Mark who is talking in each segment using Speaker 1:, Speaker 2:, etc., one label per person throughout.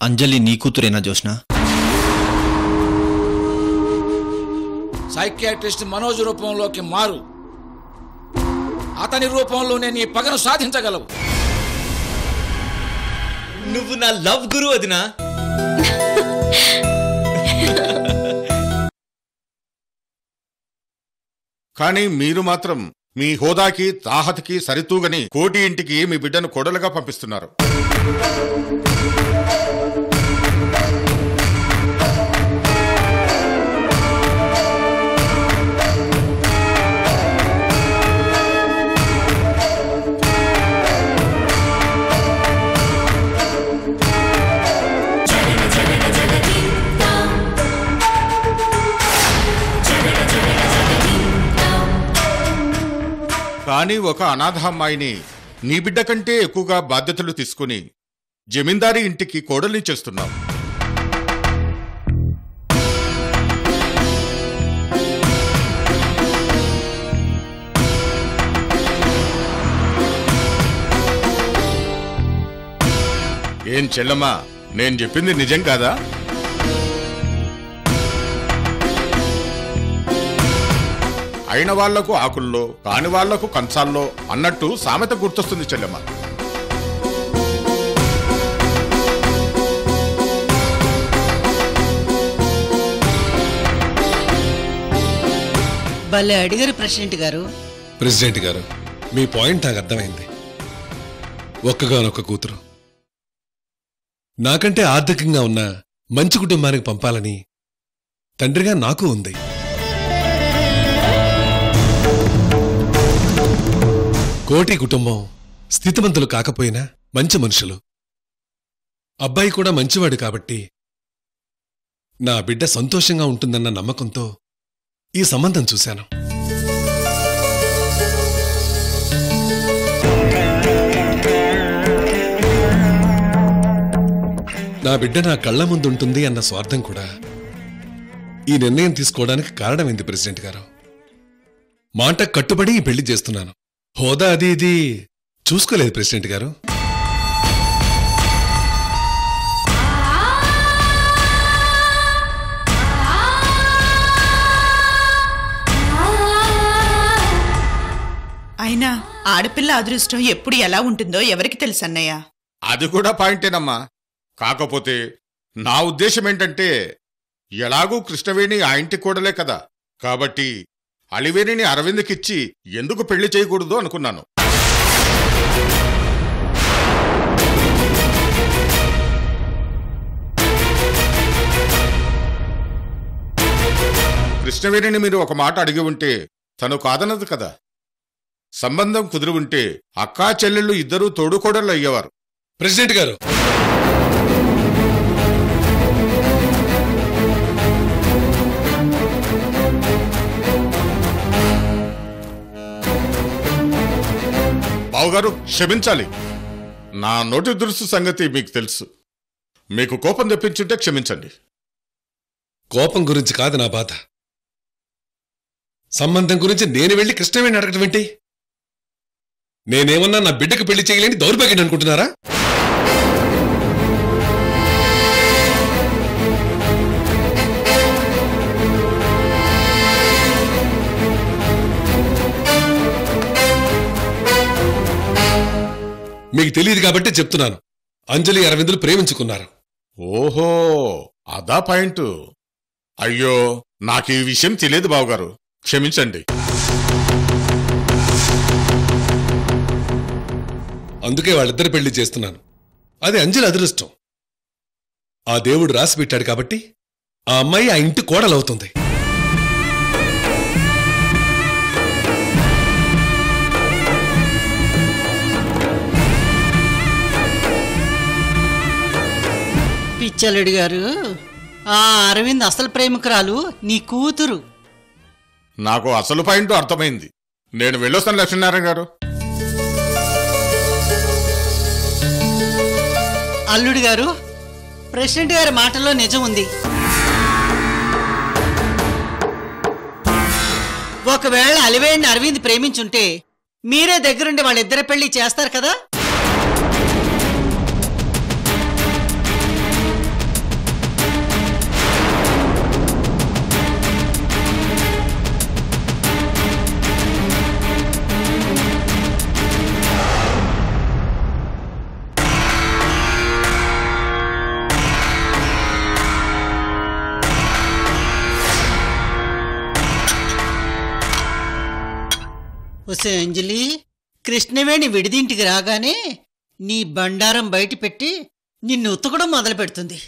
Speaker 1: అంజలి నీ కూతురేనా జోష్న
Speaker 2: సైకియాట్రిస్ట్ మనోజ్ రూపంలోకి మారు. అతని రూపంలోనే నీ పగను సాధించగలవు.
Speaker 1: నువ్వు నా లవ్ గురు వదినా
Speaker 3: కానీ మీరు మాత్రం మీ హోదాకి తాహతకి సరితూగని కోటి ఇంటికి మీ బిడ్డను కొడలుగా పంపిస్తున్నారు. నాని ఒక అనాథ అమ్మాయిని నీ బిడ్డ కంటే ఎక్కువగా బాధ్యతలు తీసుకుని జమీందారీ ఇంటికి కోడల్ని చేస్తున్నావు. ఏం చెల్లమ్మా నేను చెప్పింది నిజం కాదా? అయిన వాళ్ళకు ఆకుల్లో కాని వాళ్ళకు కంచాల్లో అన్నట్టు సామెత గుర్తొస్తుంది చెల్లెమ్మ.
Speaker 4: భలే అడిగారు ప్రెసిడెంట్ గారు.
Speaker 5: ప్రెసిడెంట్ గారు మీ పాయింట్ నాకు అర్థమైంది. ఒక్కగానొక్క కూతురు. నాకంటే ఆర్థికంగా ఉన్న మంచి కుటుంబానికి పంపాలని తండ్రిగా నాకు ఉంది. కోటి కుటుంబం స్థితిమంతులు కాకపోయినా మంచి మనుషులు. అబ్బాయి కూడా మంచివాడు కాబట్టి నా బిడ్డ సంతోషంగా ఉంటుందన్న నమ్మకంతో ఈ సంబంధం చూశాను. నా బిడ్డ నా కళ్ళ ముందు ఉంటుంది అన్న స్వార్థం కూడా ఈ నిర్ణయం తీసుకోవడానికి కారణమైంది ప్రెసిడెంట్ గారు. మాట కట్టుబడి ఈ పెళ్ళి చేస్తున్నాను. హోదా అది ఇది. చూసుకోలేదు ప్రెసిడెంట్ గారు.
Speaker 6: అయినా ఆడపిల్ల అదృష్టం ఎప్పుడు ఎలా ఉంటుందో ఎవరికి తెలుసు అన్నయ్య?
Speaker 3: అది కూడా పాయింటేనమ్మా. కాకపోతే నా ఉద్దేశం ఏంటంటే ఎలాగూ కృష్ణవేణి ఆ ఇంటి కూడలే కదా. కాబట్టి అలివేణిని అరవింద్కిచ్చి ఎందుకు పెళ్ళి చేయకూడదు అనుకున్నాను. కృష్ణవేణిని మీరు ఒక మాట అడిగి ఉంటే తను కాదనదు కదా. సంబంధం కుదిరి ఉంటే అక్కా చెల్లెళ్ళు ఇద్దరూ తోడుకోడళ్ళు అయ్యేవారు.
Speaker 5: ప్రెసిడెంట్ గారు
Speaker 3: రావుగారు క్షమించాలి. నా నోటి దురుసు సంగతి మీకు తెలుసు. మీకు కోపం తెప్పించుంటే క్షమించండి.
Speaker 5: కోపం గురించి కాదు నా బాధ. సంబంధం గురించి నేను వెళ్ళి కృష్ణవేణి అడగటం ఏంటి? నేనేమన్నా నా బిడ్డకు పెళ్ళి చేయలేని దౌర్భాగ్యం అనుకుంటున్నారా? మీకు తెలియదు కాబట్టి చెప్తున్నాను. అంజలి అరవిందులు ప్రేమించుకున్నారు.
Speaker 3: ఓహో అదా పాయింట్. అయ్యో నాకు ఈ విషయం తెలియదు బావుగారు. క్షమించండి.
Speaker 5: అందుకే వాళ్ళిద్దరు పెళ్ళి చేస్తున్నాను. అది అంజలి అదృష్టం. ఆ దేవుడు రాసి పెట్టాడు కాబట్టి ఆ అమ్మాయి ఆ ఇంటి కోడలవుతుంది.
Speaker 4: పిచ్చలుడి గారు. ఆ అరవింద్ అసలు ప్రేమికురాలు నీ కూతురు.
Speaker 3: నాకు అసలు పాయింట్ అర్థమైంది. నేను వెళ్ళొస్తాను లక్ష్మీనారాయణ గారు.
Speaker 4: అల్లుడి గారు ప్రెసిడెంట్ గారి మాటలో నిజం ఉంది. ఒకవేళ అలివేణ్ణి అరవింద్ ప్రేమించుంటే మీరే దగ్గరుండి వాళ్ళిద్దరి పెళ్ళి చేస్తారు కదా? ఒసే అంజలి కృష్ణవేణి విడిదింటికి రాగానే నీ బండారం బయట పెట్టి నిన్ను ఉతకడం మొదలు పెడుతుంది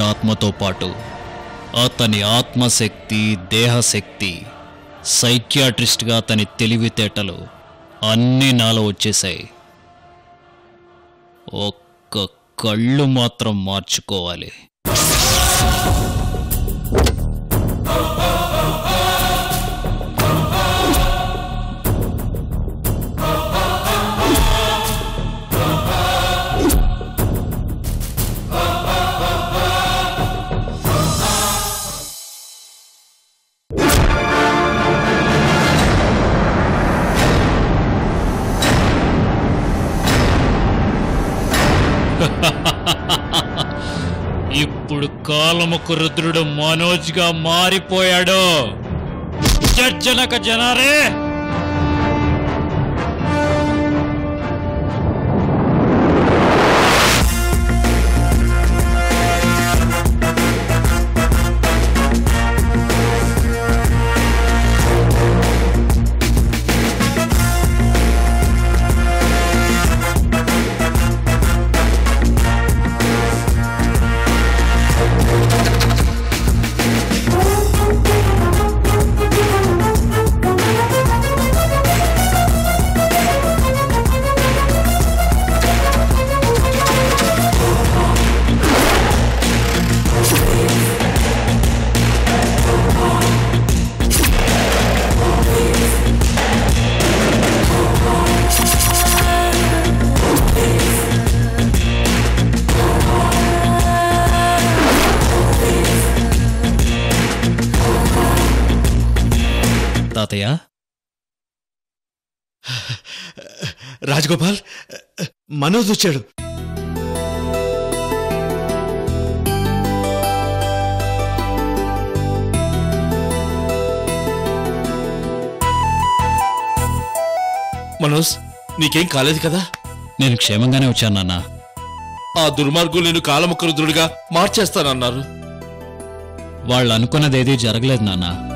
Speaker 7: ఆత్మతో పాటు అతని ఆత్మశక్తి దేహశక్తి సైకియాట్రిస్ట్గా అతని తెలివితేటలు అన్నీ నాలో వచ్చేసాయి ఒక్క కళ్ళు మాత్రం మార్చుకోవాలి. కాలముకు రుద్రుడు మనోజ్గా మారిపోయాడు. జనక జనారే! తాతయ్య?
Speaker 1: రాజగోపాల్ మనోజ్ వచ్చాడు.
Speaker 8: మనోజ్ నీకేం కాలేదు కదా?
Speaker 7: నేను క్షేమంగానే వచ్చాను నాన్న.
Speaker 8: ఆ దుర్మార్గులు నేను కాలముఖరుద్రుడిగా మార్చేస్తానన్నారు.
Speaker 7: వాళ్ళు అనుకున్నదేదీ జరగలేదు నాన్న.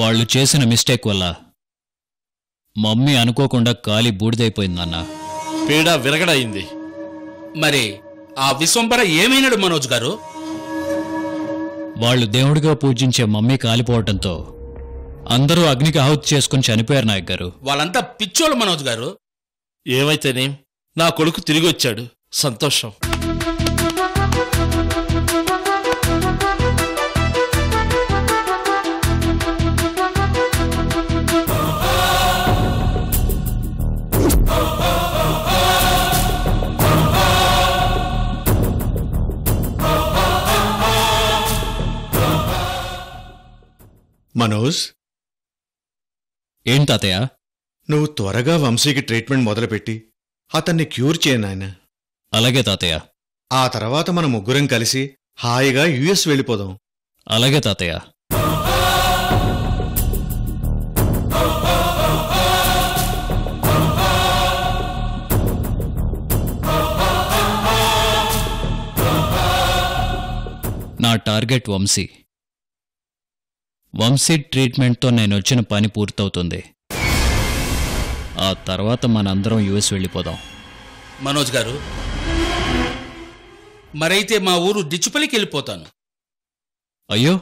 Speaker 7: వాళ్ళు చేసిన మిస్టేక్ వల్ల మమ్మీ అనుకోకుండా కాలి బూడిదైపోయింది నాన్న.
Speaker 8: పీడ విరగడయింది.
Speaker 9: మరి ఆ విశ్వంబర ఏమైనాడు మనోజ్ గారు?
Speaker 7: వాళ్ళు దేవుడిగా పూజించే మమ్మీ కాలిపోవటంతో అందరూ అగ్నికి ఆహుతి చేసుకుని చనిపోయారు నాయక్ గారు.
Speaker 9: వాళ్ళంతా పిచ్చోళ్ళు మనోజ్ గారు.
Speaker 8: ఏమైతేనేం? నా కొడుకు తిరిగి వచ్చాడు సంతోషం.
Speaker 1: మనోజ్?
Speaker 7: ఏం తాతయ్య?
Speaker 1: నువ్వు త్వరగా వంశీకి ట్రీట్మెంట్ మొదలుపెట్టి అతన్ని క్యూర్ చేయనాయన
Speaker 7: అలాగే తాతయ్య.
Speaker 1: ఆ తర్వాత మన ముగ్గురం కలిసి హాయిగా యుఎస్ వెళ్ళిపోదాం.
Speaker 7: అలాగే తాతయ్య. నా టార్గెట్ వంశీ. వంశీ ట్రీట్మెంట్తో నేను వచ్చిన పని పూర్తవుతుంది. ఆ తర్వాత మనందరం యుఎస్ వెళ్ళిపోదాం.
Speaker 10: మనోజ్ గారు మరైతే మా ఊరు డిచ్చుపల్లికి వెళ్ళిపోతాను.
Speaker 7: అయ్యో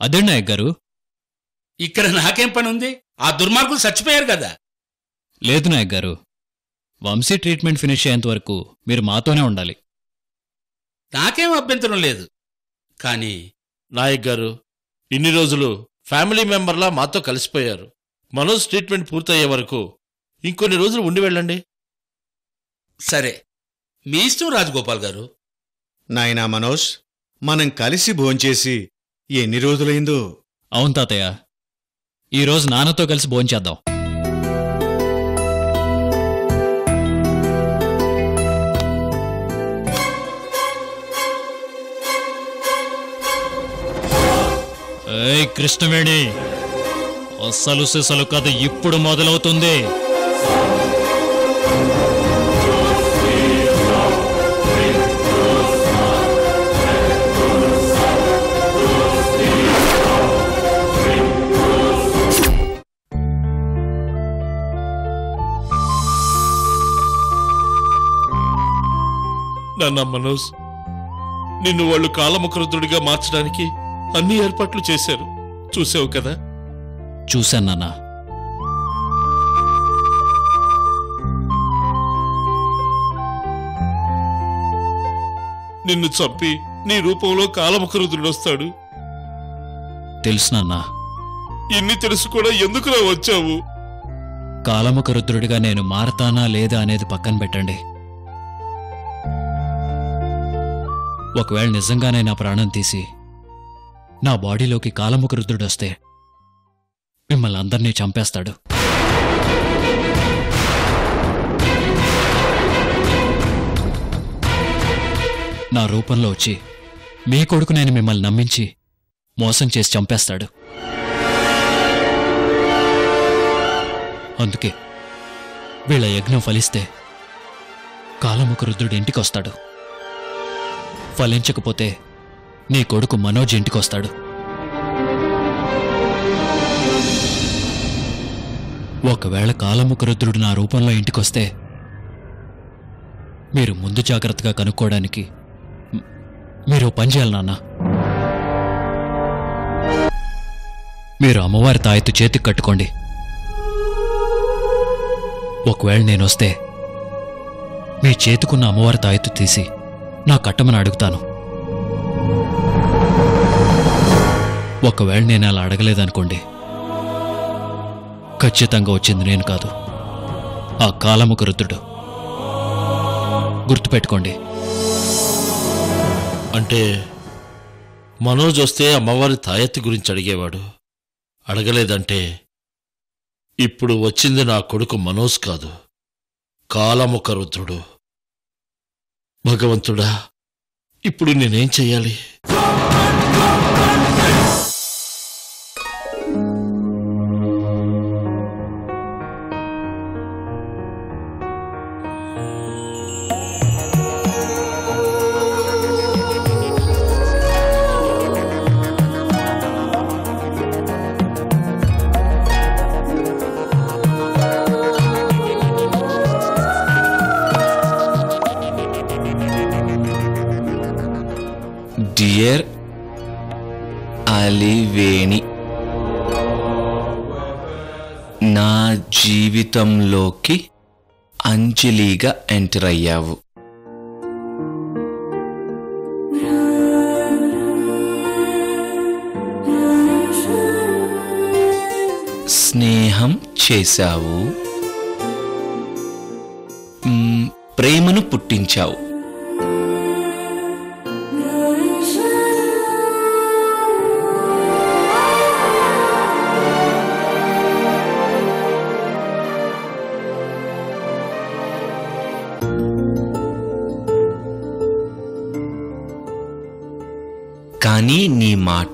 Speaker 7: అదే నాయక్ గారు.
Speaker 10: ఇక్కడ నాకేం పని ఉంది? ఆ దుర్మార్గులు చచ్చిపోయారు కదా.
Speaker 7: లేదు నాయక్ గారు. వంశీ ట్రీట్మెంట్ ఫినిష్ అయ్యేంత వరకు మీరు మాతోనే ఉండాలి.
Speaker 10: నాకేం అభ్యంతరం లేదు. కానీ
Speaker 8: నాయక్ గారు ఇన్ని రోజులు ఫ్యామిలీ మెంబర్లా మాతో కలిసిపోయారు. మనోజ్ ట్రీట్మెంట్ పూర్తయ్యే వరకు. ఇంకొన్ని రోజులు ఉండి వెళ్ళండి.
Speaker 10: సరే. మీ ఇష్టం రాజగోపాల్ గారు.
Speaker 1: నాయనా మనోజ్ మనం కలిసి భోంచేసి ఎన్ని రోజులైందో.
Speaker 7: అవును తాతయ్య. ఈరోజు నాన్నతో కలిసి భోంచేద్దాం. ఏయ్ కృష్ణవేణి. అస్సలు సిసలు కథ ఇప్పుడు మొదలవుతుంది.
Speaker 8: నాన్న మనోజ్ నిన్ను వాళ్ళు కాలముకృతుడిగా మార్చడానికి అన్ని ఏర్పాట్లు చేశారు. చూసావు కదా?
Speaker 7: చూశాను నాన్న.
Speaker 8: నిన్ను చంపి నీ రూపంలో కాలముఖరుద్రుడు వస్తాడు.
Speaker 7: తెలుసు నాన్న.
Speaker 8: ఇన్ని తెలుసు కూడా ఎందుకురా వచ్చావు?
Speaker 7: కాలముఖ రుద్రుడిగా నేను మారతానా లేదా అనేది పక్కన పెట్టండి. ఒకవేళ నిజంగానే నా ప్రాణం తీసి నా బాడీలోకి కాలముఖ రుద్రుడు వస్తే మిమ్మల్ని అందరినీ చంపేస్తాడు. నా రూపంలో వచ్చి మీ కొడుకు నేను మిమ్మల్ని నమ్మించి మోసం చేసి చంపేస్తాడు. అందుకే వీళ్ళ యజ్ఞం ఫలిస్తే కాలముఖ రుద్రుడు ఇంటికొస్తాడు. ఫలించకపోతే నీ కొడుకు మనోజ్ ఇంటికొస్తాడు ఒకవేళ కాలముఖరుద్రుడు నా రూపంలో ఇంటికొస్తే మీరు ముందు జాగ్రత్తగా కనుక్కోవడానికి మీరు పని చేయాలి నాన్న. మీరు అమ్మవారి తాయెత్తు చేతికి కట్టుకోండి. ఒకవేళ నేనొస్తే మీ చేతికున్న అమ్మవారి తాయెత్తు తీసి నా కట్టమని అడుగుతాను. ఒకవేళ నేను అలా అడగలేదనుకోండి ఖచ్చితంగా వచ్చింది నేను కాదు. ఆ కాలముఖ రుద్రుడు గుర్తుపెట్టుకోండి.
Speaker 8: అంటే మనోజ్ వస్తే అమ్మవారి తాయెత్తి గురించి అడిగేవాడు. అడగలేదంటే ఇప్పుడు వచ్చింది నా కొడుకు మనోజ్ కాదు. కాలముఖ రుద్రుడు భగవంతుడా ఇప్పుడు నేనేం చెయ్యాలి?
Speaker 11: అంజలిగా ఎంటర్ అయ్యావు. స్నేహం చేశావు. ప్రేమను పుట్టించావు.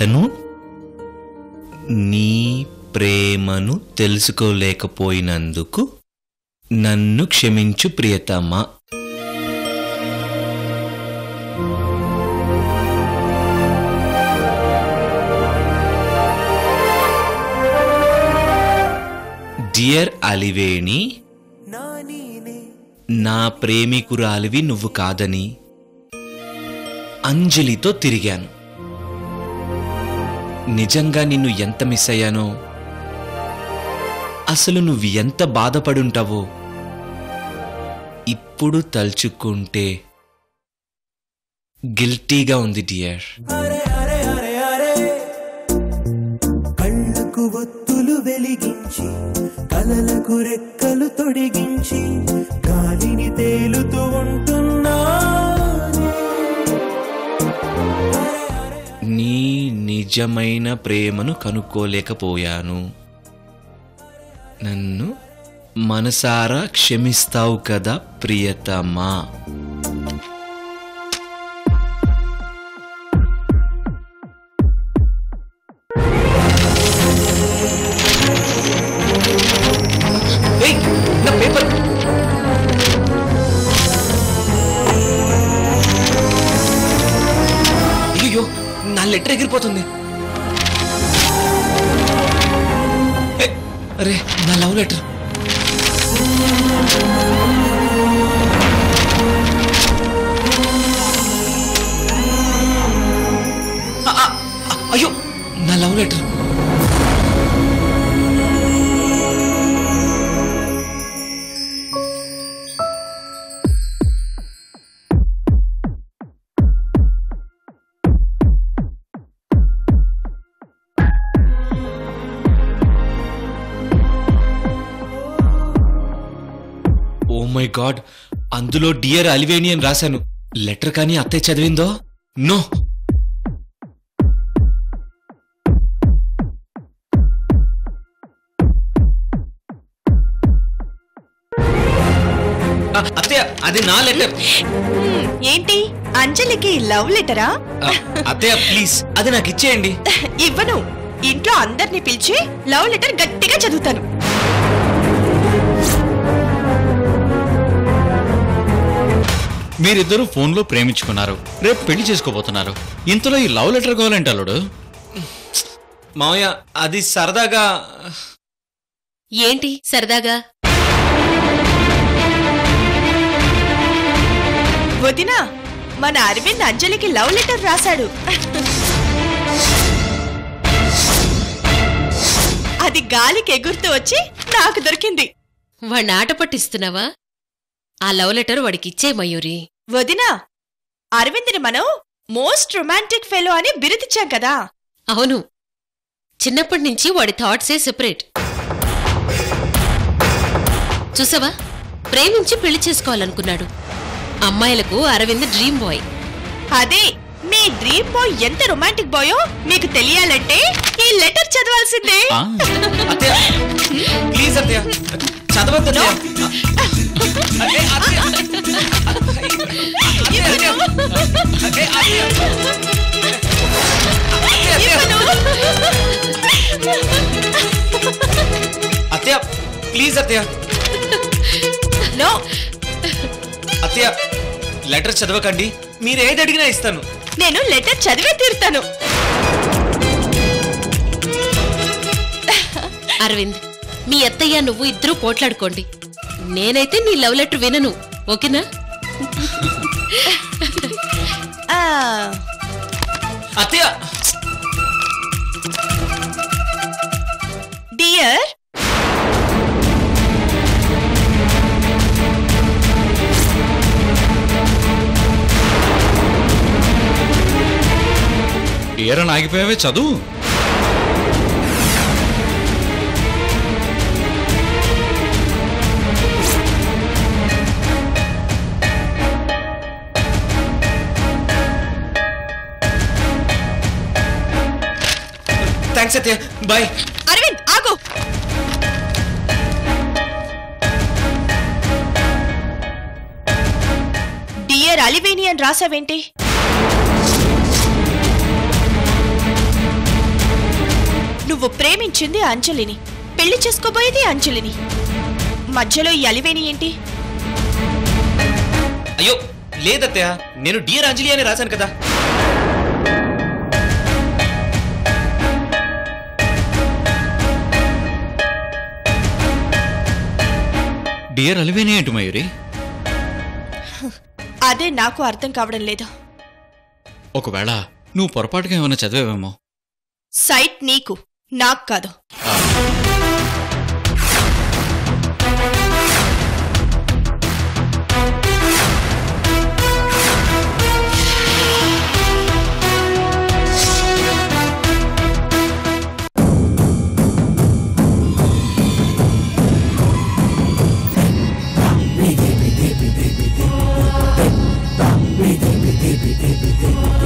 Speaker 11: అతను నీ ప్రేమను తెలుసుకోలేకపోయినందుకు నన్ను క్షమించు ప్రియతమ. డియర్ అలివేణి నా ప్రేమికురాలివి నువ్వు కాదని అంజలితో తిరిగాను. నిజంగా నిన్ను ఎంత మిస్ అయ్యానో? అసలు నువ్వు ఎంత బాధపడుంటావో? ఇప్పుడు తలుచుకుంటే గిల్టీగా ఉంది డియర్.
Speaker 12: కళ్ళకు ఒత్తులు వెలిగించి కలలకు రెక్కలు
Speaker 11: తొడిగి నిజమైన ప్రేమను కనుక్కోలేకపోయాను. నన్ను మనసారా క్షమిస్తావు కదా ప్రియతమా? అయ్యో నా లెటర్ ఎగిరిపోతుంది. అరే నా లవ్ లెటర్. అయ్యో నా లవ్ లెటర్. మై గాడ్ అందులో డియర్ అలివేణి అని రాశాను. లెటర్ కానీ అత్తయ్య చదివిందో? నో. అత్తయ్య అది నా లెటర్.
Speaker 6: ఏంటి? అంజలికి లవ్ లెటరా?
Speaker 11: అత్తయ్య ప్లీజ్ అది నాకు ఇచ్చేయండి.
Speaker 6: ఇవ్వను. ఇంట్లో అందరిని పిలిచి లవ్ లెటర్ గట్టిగా చదువుతాను.
Speaker 7: మీరిద్దరూ ఫోన్లో ప్రేమించుకున్నారు. రేపు పెళ్ళి చేసుకోబోతున్నారు. ఇంతలో ఈ లవ్ లెటర్ కావాలంటే అల్లుడు?
Speaker 11: మావయ్య అది సరదాగా
Speaker 9: ఏంటి సరదాగా?
Speaker 6: వదినా మన అరవింద్ అంజలికి లవ్ లెటర్ రాశాడు. అది గాలికి ఎగురుతూ వచ్చి నాకు దొరికింది.
Speaker 9: వాణ్ణి ఆట పట్టిస్తున్నావా? ఆ లవ్ లెటర్ వాడికి ఇచ్చే మయూరి.
Speaker 6: వదినా అరవింద్ని మనం మోస్ట్ రొమాంటిక్ ఫెలో అని బిరుదిచ్చాం కదా.
Speaker 9: అవును. చిన్నప్పటి నుంచి వాడి థాట్సే సెపరేట్. చూసావా? ప్రేమించి పెళ్ళి చేసుకోవాలనుకున్నాడు. అమ్మాయిలకు అరవింద్ డ్రీమ్ బాయ్.
Speaker 6: అదే మీ డ్రీమ్ బాయ్ ఎంత రొమాంటిక్ బాయో మీకు తెలియాలంటే ఈ లెటర్ చదవాల్సిందే.
Speaker 11: ప్లీజ్ చదవద్దు అత్తయ్య. ప్లీజ్ అత్తయ్య.
Speaker 6: నో
Speaker 11: అత్తయ్య లెటర్ చదవకండి. మీరు ఏది అడిగినా ఇస్తాను.
Speaker 6: నేను లెటర్ చదివే తీరుతాను.
Speaker 9: అరవింద్ మీ అత్తయ్య నువ్వు ఇద్దరూ పోట్లాడుకోండి. నేనైతే నీ లవ్ లెటర్ వినను ఓకేనా?
Speaker 11: అత్తయ్య!
Speaker 6: డియర్.
Speaker 1: ఏరని ఆగిపోయావే చదువు?
Speaker 11: థ్యాంక్స్ అత్తయ్య బాయ్
Speaker 6: అరవింద్ ఆగు. డియర్ అలివేణి అని రాసావేంటి? నువ్వు ప్రేమించింది అంజలిని పెళ్ళి చేసుకోబోయేది అంజలిని. మధ్యలో ఈ అలివేణి ఏంటి?
Speaker 11: అయ్యో లేదత్తయ్య నేను డియర్ అంజలి అని రాశాను కదా.
Speaker 13: డియర్ అలివేని ఏంటి మయూరి?
Speaker 6: అదే నాకు అర్థం కావడం లేదు.
Speaker 13: ఒకవేళ నువ్వు పొరపాటుగా ఏమైనా చదివావేమో.
Speaker 6: సైట్ నీకు నాకు కాదు.
Speaker 13: Yeah.